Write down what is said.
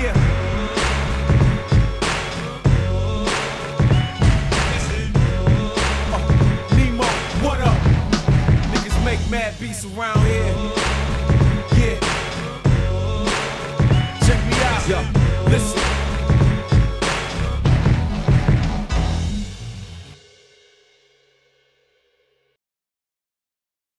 Yeah. Uh, Nemo, what up? Niggas make mad beats around here. Yeah. Check me out. Yo, listen.